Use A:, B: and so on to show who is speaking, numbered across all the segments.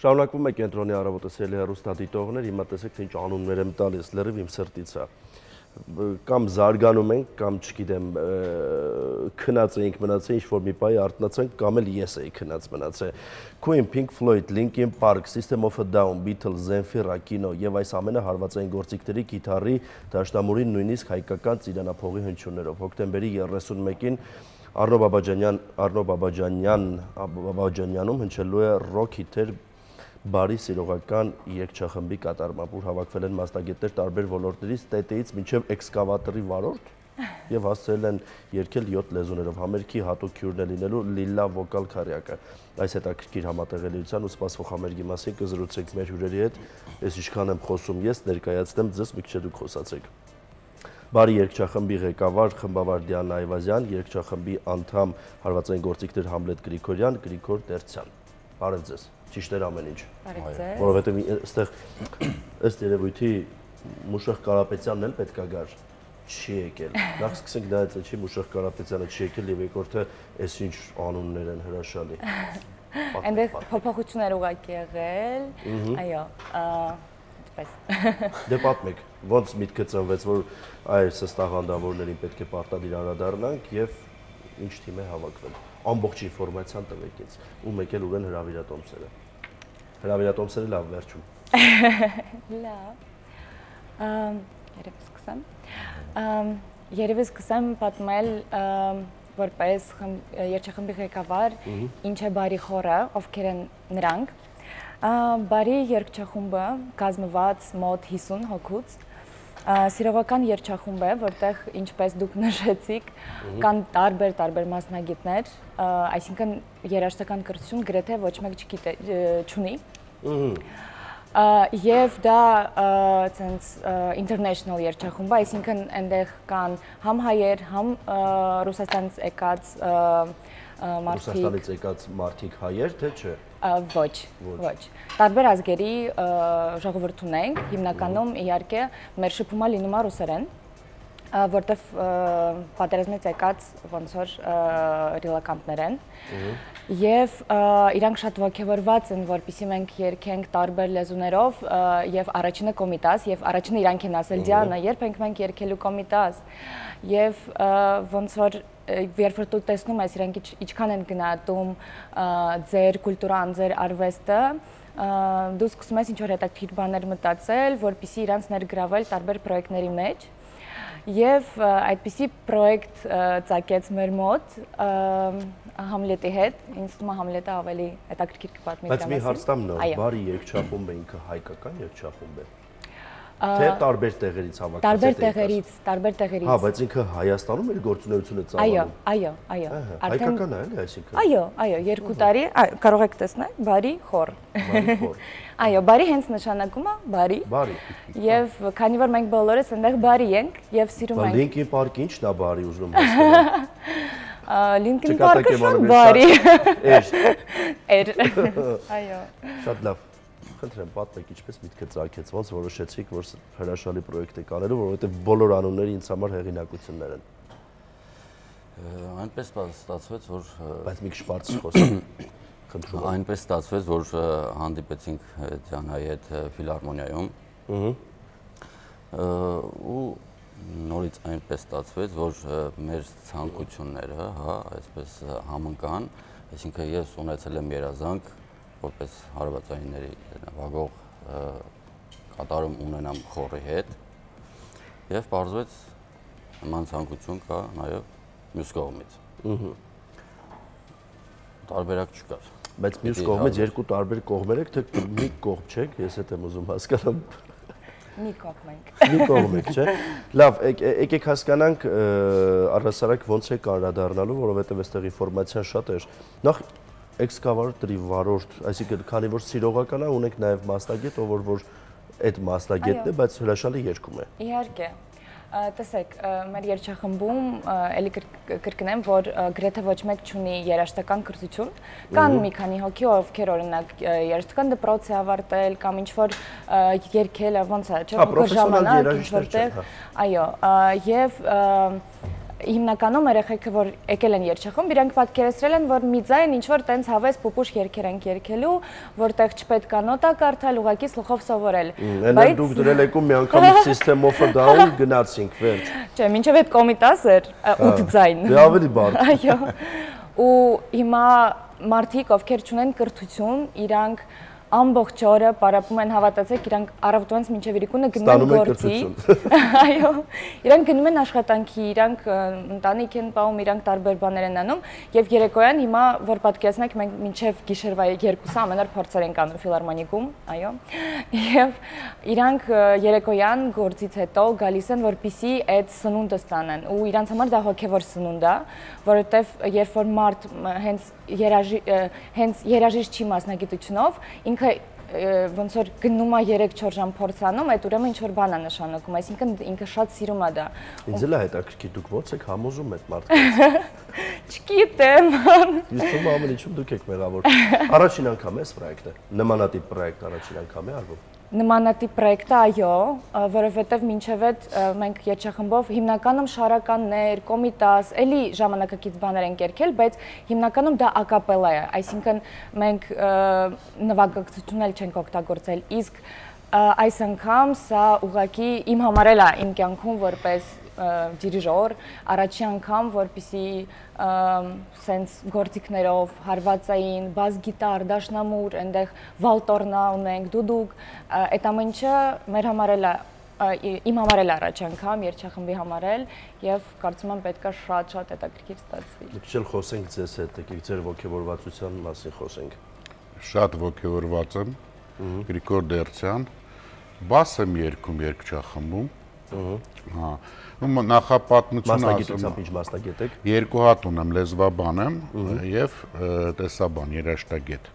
A: Շարունակվում է կենտրոնի առավոտը սելի հեռուստադիտողներ, հիմա տեսեք թե ինչ անուններ եմ տալիս, լրիվ իմ սրտից է կամ զարգանում ենք, կամ չգիտեմ, քնած էինք մնացել ինչ որ մի բայ արտնացանք, կամ էլ ես էի քնած մնացել։ Queen, Pink Floyd, Linkin Park, System of a Down, Beatles, Zenfira, Kino եւ այս ամենը հարվածային գործիքների գիտարի դաշտամուրին նույնիսկ հայկական ծիրանափողի հնչյուններով։ Հոկտեմբերի 31-ին Արնո Բաբաջանյան Արնո Բաբաջանյան Բաբաջանյանում հնչելու է ռոք հիթեր բարի սիրողական երկչախմբի կատարմամբ, որ հավաքվել են մասնագետներ տարբեր ոլորտներից, ՏՏ-ից մինչև էքսկավատորի վարորդ եւ հասցրել են երկել 7 լեզուներով համերգի հատուկ քյուրն է լինելու լիլա վոկալ քարյակը այս հետաքրքիր համատեղելիության ու սպասվող համերգի մասին կզրուցենք մեր հյուրերի հետ ես ինչքան եմ խոսում ես ներկայացնեմ ձեզ մի քիչ դուք խոսացեք Բարի երկչախմբի ղեկավար խմբավար Դիանա Այվազյան, երկչախմբի անդամ հարվածային գործիքներ Համլետ Գրիգորյան, Գրիգոր Տերցյան։ Բարև ձեզ ճիշտ էր ամեն ինչ։ Որովհետև այստեղ ըստ երևույթի Մուշեղ Կարապետյանն էլ պետքա գար չի եկել։ Նախ սկսենք նայած ինչի Մուշեղ Կարապետյանը չի եկել եւ երկրորդը այս ինչ անուններ են հրաշալի։
B: Այնտեղ փոփոխություններ ուղակի եղել։ Այո, այդպես։
A: Դե պատմեք, ոնց միտքը ծնվեց, որ այ սստաղանդավորներին պետք է պարտադիր անդրադառնանք եւ ինչ թիմ է հավաքվել ամբողջ ինֆորմացիան տվեք ինձ։ Ում եկել ուրեն հրավիրատոմսերը։ Հրավիրատոմսերը լավ վերջում։
B: Լավ։ Ամ երևի սկսեմ։ Ամ երևի սկսեմ պատմել որպես երջախմբի ղեկավար ինչ է բարի խորը, ովքեր են նրանք։ Բարի երկչախումբը կազմված մոտ 50 հոգուց Սիրողական երջախումբ է, որտեղ ինչպես դուք նշեցիք, կան տարբեր-տարբեր մասնագետներ, այսինքն երաժշտական կրթություն գրեթե ոչ մեկ չգիտե չունի։ Եվ դա ցենց international երջախումբ է, այսինքն այնտեղ կան համ հայեր, համ Ռուսաստանից եկած
A: մարդիկ։ Ռուսաստանից եկած մարդիկ հայեր, թե չէ։
B: Ոչ, ոչ։ Տարբեր ազգերի ժողովուրդ ունենք, հիմնականում իհարկե մեր շփումը լինում է ռուսերեն, որտեվ պատերազմից եկած ոնց որ ռիլականտներ են եւ իրանք շատ ողջավորված են որպեսզի մենք երկենք տարբեր լեզուներով եւ առաջինը կոմիտաս եւ առաջինը իրանք են ասել Դիանա երբ ենք մենք երկելու կոմիտաս եւ ոնց որ երբ որ դու տեսնում ես իրանք ինչքան են գնահատում ձեր կուլտուրան, ձեր արվեստը, դու սկսում ես ինչ որ հետաքրքիր բաներ մտածել, որpիսի իրանց ներգրավել տարբեր պրոյեկտների մեջ։ Եվ այդպիսի պրոյեկտ ծագեց մեր մոտ Համլետի հետ, ինձ թվում է Համլետը ավելի հետաքրքիր կպատմի
A: դրա մասին։ Բայց մի հարց տամ նոր, բարի երկչախումբը ինքը հայկական երկչախումբ է։ Թե տարբեր տեղերից հավաքված
B: Տարբեր տեղերից, տարբեր տեղերից։
A: Հա, բայց ինքը Հայաստանում իր գործունեությունը
B: ծավալում։ Այո, այո, այո։
A: Հայկական է, էլի, այսինքն։
B: Այո, այո, երկու տարի, կարող եք տեսնել, բարի խոր։
A: Բարի խոր։
B: Այո, բարի հենց նշանակում է բարի։
A: Բարի։
B: Եվ քանի որ մենք բոլորս այնտեղ բարի ենք եւ սիրում ենք։
A: Լինկին պարկը ի՞նչն է բարի ուզում հասկանալ։
B: Լինկին պարկը շատ բարի։
A: Էր։
B: Էր։ Այո։
A: Շատ լավ խնդրեմ պատմեք ինչպես միտքը ծագեց, ոնց որոշեցիք, որ հրաշալի պրոյեկտ եք անելու, որովհետև բոլոր անունները ինձ համար հեղինակություններ են։
C: Այնպես ստացվեց, որ
A: բայց մի քիչ բարձր խոսեմ։ Խնդրում
C: Այնպես ստացվեց, որ հանդիպեցինք Ձյանայի հետ ֆիլհարմոնիայում։ ու նորից այնպես ստացվեց, որ մեր ցանկությունները, հա, այսպես համընկան, այսինքն ես ունեցել եմ երազանք որպես հարվածայինների նվագող կատարում ունենամ խորի հետ եւ բարձվեց նման ցանկություն կա նաեւ մյուս կողմից։ Ահա։ Տարբերակ չկար։
A: Բայց մյուս կողմից երկու տարբեր կողմեր եք, թե մի կողմ չեք, ես հետ եմ ուզում հասկանամ։
B: Մի կողմ ենք։
A: Մի կողմ եք, չէ։ Լավ, եկեք հասկանանք առհասարակ ոնց է կանրադառնալու, որովհետև այստեղ ինֆորմացիան շատ է։ Նախ էքսկավատորի վարորդ, այսինքն քանի որ սիրողական է, ունենք նաև մասնագետ, ով որ որ այդ մասնագետն է, բայց հրաշալի երգում է։
B: Իհարկե տեսեք, մեր երգչախմբում էլի կրկնեմ, որ գրեթե ոչ մեկ չունի երաժշտական կրթություն։ Կան մի քանի հոգի, ովքեր օրինակ երաժշտական դպրոց է ավարտել կամ ինչ որ երգել է, ոնց է, չէ՞,
A: փոքր ժամանակ ինչ որտեղ։
B: Այո, եւ հիմնականում երեխեքը որ եկել են երգչախումբ, իրանք պատկերացրել են, որ մի ձայն ինչ որ տենց հավես պուպուշ երգեր են երգելու, որտեղ չպետք է նոտա կարդալ, ուղակի սլխով սովորել։
A: Բայց դուք դրել եք ու մի անգամ system of a down գնացինք վերջ։
B: Չէ, մինչև այդ կոմիտաս էր 8 ձայն։
A: Դե ավելի բարդ։
B: Այո։ Ու հիմա մարդիկ, ովքեր ունեն կրթություն, իրանք ամբողջ օրը պարապում են հավատացեք, իրանք առավոտվանց մինչև իրիկունը գնում են գործի։ Այո, իրանք գնում են աշխատանքի, իրանք ընտանիք են պահում, իրանք տարբեր բաներ են անում եւ երեկոյան հիմա որ պատկերացնեք մենք մինչև գիշերվա 2-ը ամեն օր փորձեր ենք անում ֆիլարմոնիկում, այո։ Եվ իրանք երեկոյան գործից հետո գալիս են որպիսի այդ սնունդը ստանան ու իրանք համար դա հոգեվոր սնունդ է, որովհետեւ երբ որ մարդ հենց երաժի հենց երաժիշտ չի մասնագիտությունով, ինքը ինքը ոնց որ գնում է 3-4 ժամ փորձանում, այդ ուրեմն ինչ որ բան է նշանակում, այսինքն ինքը շատ սիրում է դա։
A: Ինձ էլ է հետաքրքիր դուք ո՞նց եք համոզում այդ մարդկանց։
B: Չգիտեմ։
A: Իսկ ում ամեն ինչում դուք եք մեղավոր։ Առաջին անգամ է այս պրոյեկտը։ Նմանատիպ պրոյեկտ առաջին անգամ է արվում
B: նմանատիպ պրոյեկտը այո, որովհետև մինչև այդ մենք երջախմբով հիմնականում շարականներ, կոմիտաս, էլի ժամանակակից բաներ ենք երկել, բայց հիմնականում դա ակապելա է, այսինքն մենք նվագակցություն էլ չենք օգտագործել, իսկ այս անգամ սա ուղակի իմ համար էլ է իմ կյանքում որպես դիրիժոր, առաջի անգամ, որպիսի սենց գործիքներով հարվածային, բազ գիտար, դաշնամուր, այնտեղ վալտորնա ունենք, դուդուկ, այդ ամենը մեր համար էլ իմ համար էլ առաջ անգամ երջախմբի համար էլ եւ կարծում եմ պետքա շատ-շատ հետաքրքիր ստացվի։
A: Դուք խոսենք ձեզ հետ, եկեք ձեր ողջավորվածության մասին խոսենք։
D: Շատ ողջավորված եմ։ Գրիգոր Դերցյան։ Բաս եմ երկում երկչախմբում։ Հա ու նախապատմությունը
A: մասնագիտությամբ ինչ մասնագետ եք։
D: Երկու հատ ունեմ, լեզվաբան եմ եւ տեսաբան, երաշտագետ։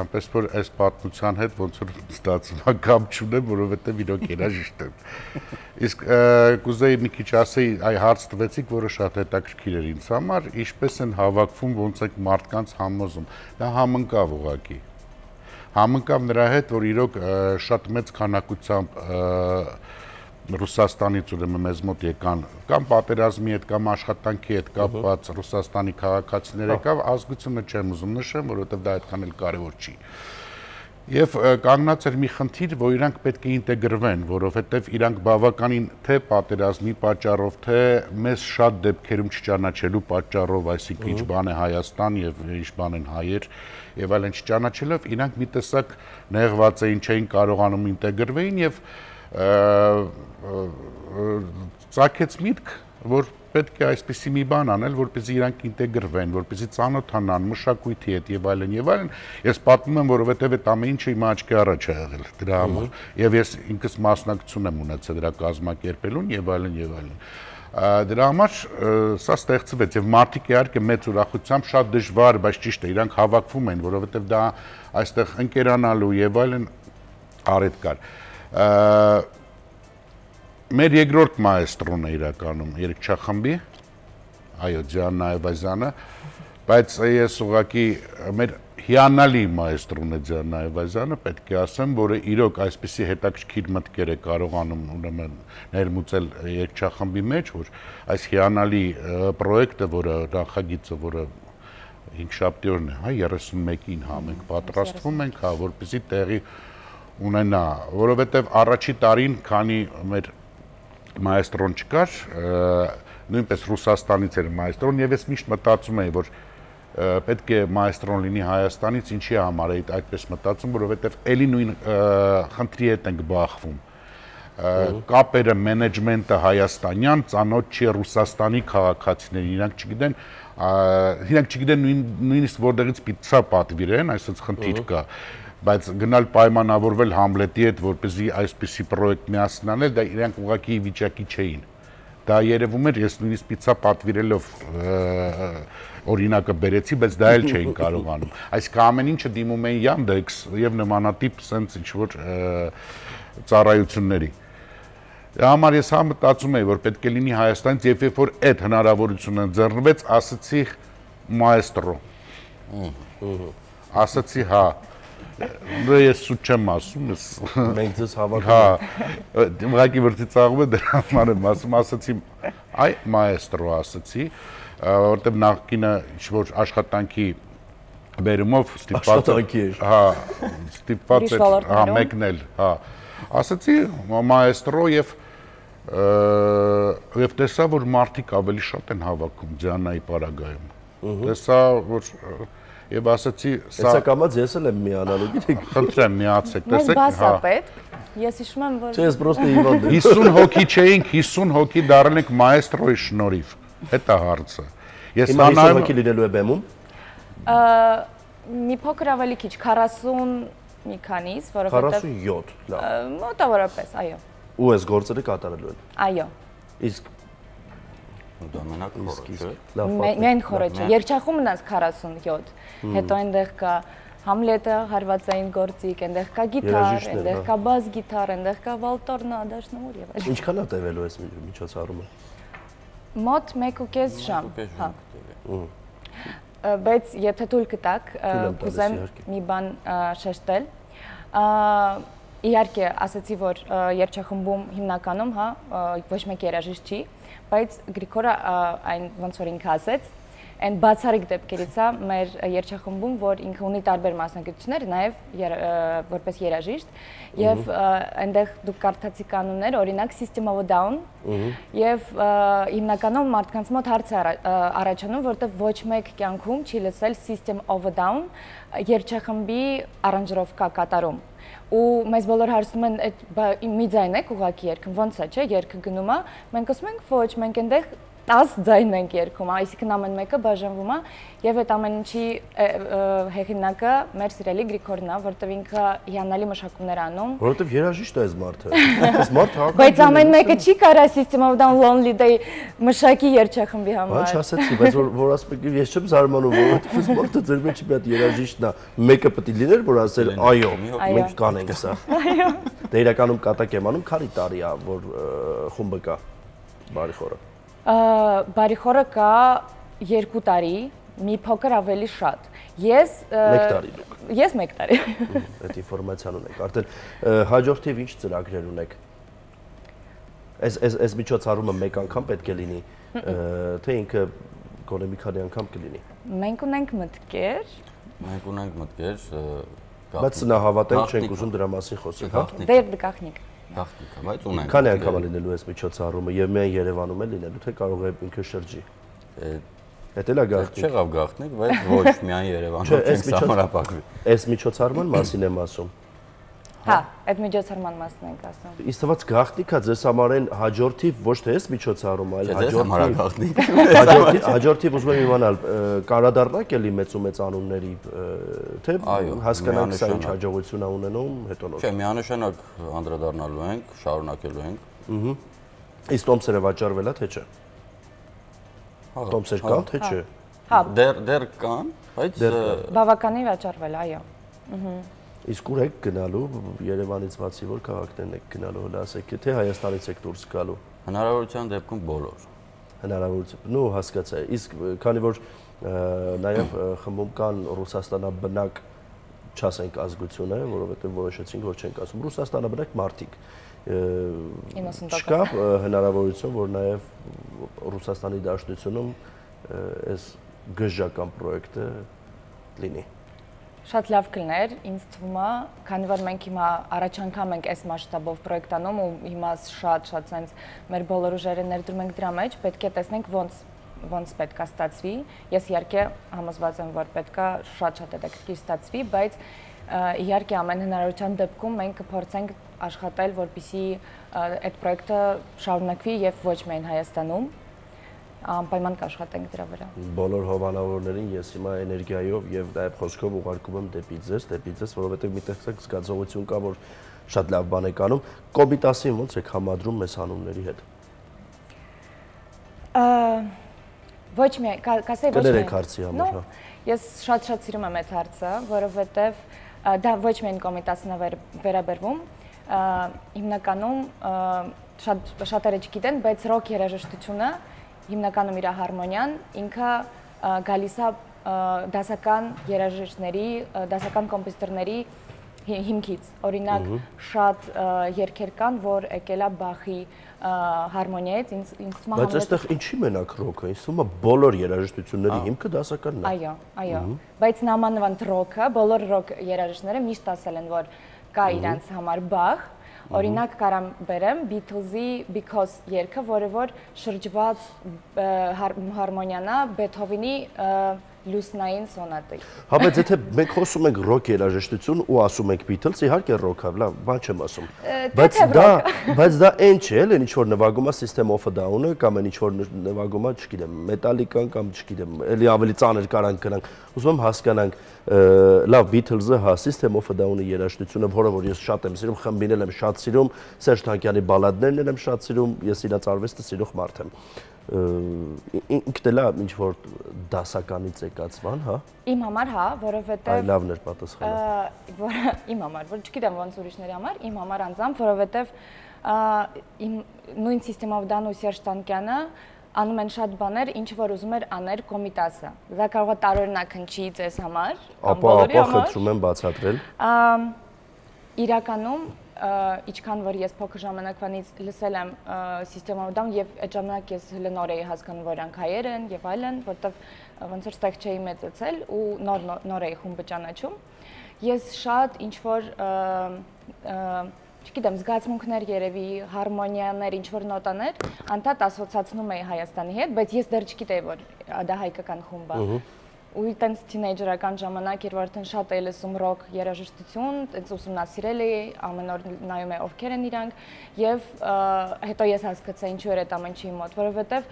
D: Այնպես որ այս պատմության հետ ոնց որ ստացվում է կամ չունեմ, որովհետեւ իրոք երաժիշտ եմ։ Իսկ կուզեի մի քիչ ասեի, այ հարց տվեցիք, որը շատ հետաքրքիր էր ինձ համար, ինչպես են հավաքվում, ոնց է մարդկանց համոզում։ Դա համընկավ ուղակի համընկավ նրա հետ, որ իրոք շատ մեծ քանակությամբ Ռուսաստանից ուրեմն մեզ մոտ եկան. Կամ պատերազմի հետ կամ աշխատանքի հետ կապված Ռուսաստանի քաղաքացիներ եկավ, ազգությունը չեմ ուզում նշեմ, որովհետև դա այդքան էլ կարևոր չի։ Եվ կանգնած էր մի խնդիր, որ իրանք պետք է ինտեգրվեն, որովհետև իրանք բավականին թե պատերազմի պատճառով, թե մեզ շատ դեպքերում չճանաչելու պատճառով, այսինքն ինչ բան է Հայաստան եւ ինչ բան են հայեր եւ այլն չճանաչելով, իրանք մի տեսակ նեղված էին, չէին կարողանում ինտեգրվեին եւ ցակեց միտք, որ պետք է այսպիսի մի բան անել, որպեսզի իրանք ինտեգրվեն, որպեսզի ծանոթանան մշակույթի հետ եւ այլն եւ այլն։ Ես պատմում եմ, որովհետեւ այդ ամեն ինչը իմ աչքի առաջ է եղել դրա համար եւ ես ինքս մասնակցություն եմ ունեցել դրա կազմակերպելուն եւ այլն եւ այլն դրա համար սա ստեղծվեց եւ մարդիկ իհարկե մեծ ուրախությամբ շատ դժվար, բայց ճիշտ է, իրանք հավաքվում են, որովհետեւ դա այստեղ ընկերանալու եւ այլն արետ կար մեր երկրորդ մայստրոն է իրականում երգչախմբի այո Ձյան Նայվազյանը բայց ես ուղղակի մեր հիանալի մայստրոն է Ձյան Նայվազյանը պետք է ասեմ որը իրոք այսպիսի հետաքրքիր մտքեր է կարողանում ուրեմն ներմուծել երգչախմբի մեջ որ այս հիանալի պրոյեկտը որը նախագիծը որը 5 շաբթի օրն է հա 31-ին հա մենք պատրաստվում ենք հա որպեսի տեղի ունենա, որովհետև առաջի տարին, քանի մեր մայստրոն չկար, նույնպես Ռուսաստանից էր մայստրոն եւ ես միշտ մտածում էի, որ պետք է մայստրոն լինի Հայաստանից, ինչի համար էի այդպես մտածում, որովհետև ելի նույն խնդրի հետ ենք բախվում կապերը մենեջմենտը հայաստանյան ծանոթ չի ռուսաստանի քաղաքացիներին իրանք չգիտեն իրանք չգիտեն նույն նույնիսկ որտեղից պիցա պատվիրեն այսպես խնդիր կա բայց գնալ պայմանավորվել Համլետի հետ, որպեսզի այսպիսի պրոյեկտ միացնանել, դա իրանք ուղակի վիճակի չէին։ Դա երևում էր, ես նույնիսկ պիցա պատվիրելով օրինակը բերեցի, բայց դա էլ չէին կարողանում։ Այսինքն ամեն ինչը դիմում էին Yandex եւ նմանատիպ sense ինչ որ ծառայությունների։ Դա համար ես հա մտածում եի, որ պետք է լինի Հայաստանից եւ երբ որ այդ հնարավորությունը ձեռնվեց, ասացի մայստրո։ Ասացի հա, Դե ես սուտ չեմ ասում, ես
A: Մենք ձեզ հավատում
D: հա
A: ենք։
D: ուղղակի վրդի ծաղում է դրա համար եմ ասում, ասացի այ մայեստրո ասացի, որտեվ նախկինը ինչ որ աշխատանքի բերումով ստիպված
A: Աշխատանքի էր։
D: հա ստիպված էր հա մեկնել, հա ասացի մայեստրո եւ եւ տեսա որ մարդիկ ավելի շատ են հավաքում Ձյանայի պարագայում։ Տեսա որ եւ ասացի սա
A: Հեսա կամած ես էլ եմ միանալու, գիտեք։
D: խնդրեմ միացեք,
B: Մեզ
D: տեսեք,
B: բաս է
D: հա։
B: պետք։ Ես հիշում եմ, որ
A: Չէ, ես պրոստը հիվանդ եմ։
D: 50 հոգի չէինք, 50 հոգի դառել ենք մայեստրոյի շնորհիվ։ Դա հարցը։ Ես
A: Հիմա 50
D: հանայում
A: հոգի լինելու է բեմում։
B: մի փոքր ավելի քիչ 40 մի քանից, որովհետև
A: 47, լավ։
B: մոտավորապես, այո։
A: Ու այս գործերը կատարելու են։
B: Այո։
A: Իսկ
C: Դա մենակ
A: պատմեք։
B: Միայն
C: Միայն-
B: Երջախումն աս 47։ Հետո այնտեղ կա Համլետը հարվածային գործիկ, այնտեղ կա գիտար, այնտեղ
A: հա։
B: կա բաս գիտար, այնտեղ կա վալտորնա, դաշնամուր եւ այլն։
A: Ինչքան է տևելու այս միջոցառումը։
B: Մոտ 1.5 ժամ։ Հա։ բայց եթե թույլ կտակ, կուզեմ մի բան շեշտել։ Իհարկե, ասացի, որ երգչախմբում հիմնականում, հա, ոչ մեկ երաժիշտ չի, բայց Գրիգորը այն ոնց որ ինքը ասեց, այն բացառիկ դեպքերից է մեր երգչախմբում, որ ինքը ունի տարբեր մասնագիտություններ, նաև որպես երաժիշտ, եւ այնտեղ դուք կարդացի կանոններ, օրինակ System of a Down, եւ հիմնականում մարդկանց մոտ հարց է առաջանում, որտեղ ոչ մեկ կյանքում չի լսել System of a Down երգչախմբի արանջրովկա կատարում ու մեզ բոլոր հարցնում են այդ մի ձայն եք ուղակի երգում ո՞նց է չէ երգը գնում է մենք ասում ենք ոչ մենք այնտեղ 10 ձայն ենք երգում այսինքն ամեն մեկը բաժանվում է եւ այդ ամեն ինչի հեղինակը մեր սիրելի Գրիգորն է որտեղ ինքը հիանալի մշակումներ անում
A: Որովհետև երաժիշտ է այս մարդը։ Այս մարդը հակա։
B: բայց ամեն մեկը չի կարա System of Down Lonely Day մշակի երգչախմբի
A: Բան
B: համար
A: չասեցի, բայց որ որ ասպեկ ես չեմ զարմանում, որովհետև այս մարդը ձեր մեջ մի հատ երաժիշտն է։ Մեկը պետք է լիներ, որ ասել, այո,
C: Այո։
A: մենք կանենք սա։ Դե իրականում կատակ եմ անում, քանի տարի է, որ խումբը կա։ Բարի խորը։
B: Բարի խորը կա 2 տարի, մի փոքր ավելի շատ։ Ես ը,
A: Մեկ տարի դուք։
B: Ես 1 տարի։
A: Այդ ինֆորմացիան ունեք։ Արդեն հաջորդիվ ինչ ծրագրեր ունեք։ Այս այս այս միջոցառումը մեկ անգամ պետք է լինի, թե ինքը գոնե մի քանի անգամ կլինի։
B: Մենք ունենք մտքեր,
C: Մենք ունենք մտքեր
A: Բայց նա հավատենք չենք ուզում դրա մասին խոսել, հա։
B: դեր դկախնիկ։
C: գաղտնիք է, բայց ունենք։
A: Քանի անգամ լինելու այս միջոցառումը եւ միայն Երևանում է լինելու, թե կարող է ինքը շրջի։
C: Է,
A: Դա էլ է
C: Այդ
A: գաղտնիք։
C: Չեղավ գաղտնիք, բայց ոչ միայն Երևանում չենք սահմանափակվի։
A: Այս միջոցառման մասին եմ ասում։
B: Հա, այդ միջոցառման մասն ենք ասում։
A: Իս թվաց գաղտնիքա ձեզ համար են հաջորդիվ ոչ թե այս միջոցառումը, այլ
C: գաղտնիք։
A: հաջորդիվ հաջորդիվ ուզում եմ իմանալ կարադառնակ էլի մեծ ու մեծ անունների թե հասկանանք սա ինչ հաջողություն է ունենում հետո նոր։
C: Չէ, միանշանակ անդրադառնալու ենք, շարունակելու ենք։
A: Իսկ տոմսերը վաճառվել է թե չէ։
C: Հա,
A: Տոմսեր
C: հա,
A: կան թե չէ։
B: Հա,
C: Դեռ դեռ կան, բայց
B: բավականին վաճառվել, այո։
A: Իսկ ուր եք գնալու Երևանից բացի որ քաղաքներն եք գնալու հələ ասեք թե Հայաստանից եք դուրս գալու
C: հնարավորության դեպքում բոլոր։
A: հնարավորություն։ Նու հասկացա։ Իսկ քանի որ նաև խմբում կան Ռուսաստանաբնակ չասենք ազգությունները, որովհետև որոշեցինք որ չենք ասում Ռուսաստանաբնակ մարտիկ։
B: 90%։
A: Չկա հնարավորություն, որ նաև Ռուսաստանի Դաշնությունում այս գժական պրոյեկտը լինի։
B: Շատ լավ կլներ, ինձ թվում է, քանի որ մենք հիմա առաջ անգամ ենք այս մասշտաբով պրոյեկտանում ու հիմա շատ-շատ sense մեր բոլոր ուժերը ներդրում ենք դրա մեջ, պետք է տեսնենք ոնց ոնց պետքա ստացվի։ Ես իհարկե համոզված եմ, որ պետքա շատ-շատ հետաքրքիր ստացվի, բայց իհարկե ամեն հնարավորության դեպքում մենք կփորձենք աշխատել, որպիսի այդ պրոյեկտը շարունակվի եւ ոչ միայն Հայաստանում, անպայման կաշխատենք դրա վրա։
A: բոլոր հովանավորներին ես հիմա էներգիայով եւ նաեւ խոսքով ուղարկում եմ դեպի ձեզ, դեպի ձեզ, որովհետեւ մի տեսակ զգացողություն կա, որ շատ լավ բան եք անում։ Կոմիտասին ոնց եք համադրում մեզ հանումների հետ։
B: Ա, Ոչ կա- կասեի ոչ
A: Կներեք
B: միայն։
A: հարցի համար, հա։
B: Ես շատ-շատ սիրում եմ այդ հարցը, որովհետև ա, դա ոչ միայն կոմիտասն է վեր- վերաբերվում, հիմնականում շատ շատերը չգիտեն, բայց ռոք երաժշտությունը հիմնականում իր հարմոնիան ինքը գալիս է դասական երաժիշտների, դասական կոմպոզիտորների հիմքից։ Օրինակ շատ երգեր կան, որ եկել է Բախի հարմոնիայից, ինձ ինձ
A: է Բայց այստեղ ինչի մենակ ռոքը, ինձ թվում է բոլոր երաժշտությունների հիմքը դասականն է։
B: Այո, այո։ Բայց նամանվան ռոքը, բոլոր ռոք երաժիշտները միշտ ասել են, որ կա իրանց համար Բախ, Օրինակ կարամ բերեմ Beatles-ի Because երգը, որը որ շրջված հարմոնիանա Բեթհովենի լուսնային սոնատի։
A: Հա, բայց եթե մենք խոսում ենք ռոք երաժշտություն ու ասում ենք Beatles, իհարկե ռոք է, լավ, բան չեմ ասում։ Բայց դա, բայց դա այն չէ, էլ ինչ որ նվագում է System of a Down-ը կամ այն ինչ որ նվագում է, չգիտեմ, Metallica-ն կամ չգիտեմ, էլի ավելի ծանր կարանք գնանք։ Ուզում եմ հասկանանք, լավ Beatles-ը, հա, System of a Down-ի երաժշտությունը, որը որ ես շատ եմ սիրում, խմբին եմ շատ սիրում, Սերժ Թանկյանի բալադներն եմ շատ սիրում, ես իրաց արվեստը սիրող մարդ եմ ինքն էլ է ինչ որ դասականից եկած բան, հա։
B: Իմ համար հա, որովհետև
A: Այ լավն էր պատասխանը։
B: Որ իմ համար, որ չգիտեմ ոնց ուրիշների համար, իմ համար անձամբ, որովհետև իմ նույն սիստեմով դան ու Սերժ Տանկյանը անում են շատ բաներ, ինչ որ ուզում էր անել կոմիտասը։ Դա կարող է տարօրինակ հնչի ձեզ համար,
A: կամ բոլորի համար։ Ապա, ապա խնդրում եմ բացատրել։
B: Իրականում ինչքան որ ես փոքր ժամանակվանից լսել եմ սիստեմով եւ այդ ժամանակ ես հենց նոր էի հասկանում որ անք հայեր են եւ այլն, որտեվ ոնց որ ստեղ չէի մեծացել ու նոր նոր էի խումբը ճանաչում։ Ես շատ ինչ որ չգիտեմ, զգացմունքներ երևի, հարմոնիաներ, ինչ որ նոտաներ, անդադ ասոցացնում էի Հայաստանի հետ, բայց ես դեռ չգիտեի որ դա հայկական խումբ է ու տենց թինեյջերական ժամանակ, երբ արդեն շատ էի լսում ռոք երաժշտություն, տենց ուսումնասիրել էի, ամեն օր նայում էի ովքեր են իրանք եւ հետո ես հասկացա ինչու էր այդ ամեն ինչի մոտ, որովհետեւ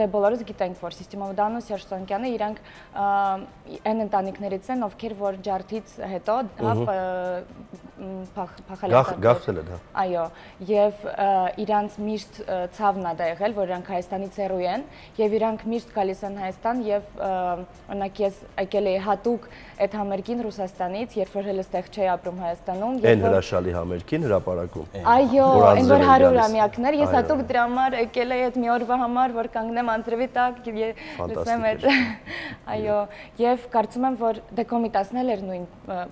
B: դե բոլորս գիտենք, որ Սիստեմով Դանոս Երշտանկյանը իրանք այն ընտանիքներից են, ովքեր որ ջարդից հետո հա
A: փախալական գաղթել են, հա։
B: Այո, եւ իրանք միշտ ցավն է դա եղել, որ իրանք Հայաստանից հեռու են եւ իրանք միշտ գալիս են Հայաստան եւ օրինակ ես եկել էի հատուկ այդ համերգին Ռուսաստանից, երբ որ հենց այդտեղ չէի ապրում Հայաստանում,
A: որ Այն հրաշալի համերգին հրապարակում։
B: Այո, այն որ 100-ամյակներ, ես հատուկ դրա համար եկել էի այդ մի օրվա համար, որ կանգնեմ անձրևի տակ եւ լսեմ այդ Այո, եւ կարծում եմ, որ դեկոմիտասն էլ էր նույն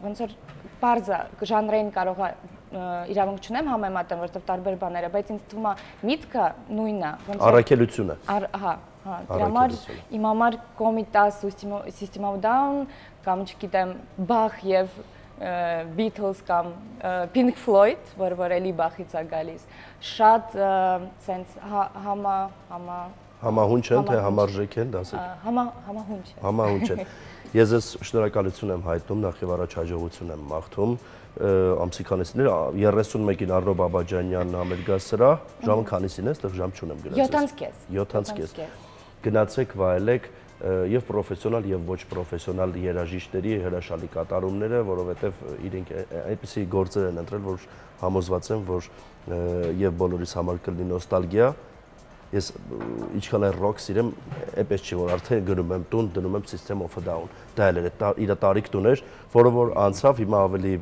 B: ոնց որ բարձա ժանրային կարող է իրավունք չունեմ համեմատեմ, որովհետև տարբեր բաներ է, բայց ինձ թվում է միտքը նույնն է,
A: ոնց առաքելությունը։
B: Հա, Հա, դրա համար իմ համար Comitas System of Down կամ չգիտեմ Bach եւ Beatles կամ Pink Floyd, որ որ էլի Bach-ից է գալիս, շատ sense հա, համա համա
A: համահունչ են թե համարժեք են, դասեք։
B: Համա համահունչ։
A: Համահունչ են։ Ես ես շնորհակալություն եմ հայտնում, նախ եւ առաջ հաջողություն եմ մաղթում ամսի քանիսներ 31-ին Արնո Բաբաջանյան համերգասրա, ժամը քանիսին է, այդտեղ ժամ չունեմ
B: գնացել։ 7-ից
A: 7-ից գնացեք վայելեք եւ պրոֆեսիոնալ եւ ոչ պրոֆեսիոնալ երաժիշտների հրաշալի կատարումները, որովհետեւ իրենք այնպիսի գործեր են ընտրել, որ համոզված եմ, որ եւ բոլորիս համար կլինի նոստալգիա։ Ես ինչքան է ռոք սիրեմ, այնպես չի որ արդեն գնում եմ տուն, դնում եմ System of a Down։ Դա էլ էր իր տարիք տուներ, որը որ անցավ, հիմա ավելի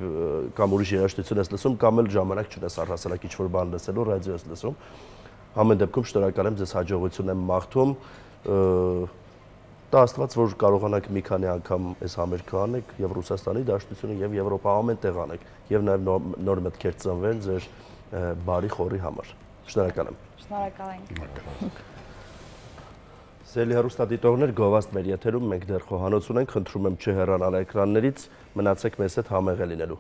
A: կամ ուրիշ երաժշտություն ես լսում, կամ էլ ժամանակ չունես առհասարակ ինչ-որ բան լսելու, ռադիո ես լսում։ Ամեն դեպքում շնորհակալ եմ ձեզ հաջողություն եմ մաղթում տա Աստված, որ կարողանաք մի քանի անգամ այս համերգը անեք եւ Ռուսաստանի դաշտությունը եւ Եվրոպա ամեն տեղ անեք եւ նաեւ նոր մտքեր ծնվեն ձեր բարի խորի համար։ Շնորհակալ եմ։
B: Շնորհակալ ենք։
A: Սելի հեռուստադիտողներ գովաստ մեր եթերում մենք դեռ խոհանոց ունենք, խնդրում եմ չհեռանալ էկրաններից, մնացեք մեզ հետ համեղ լինելու։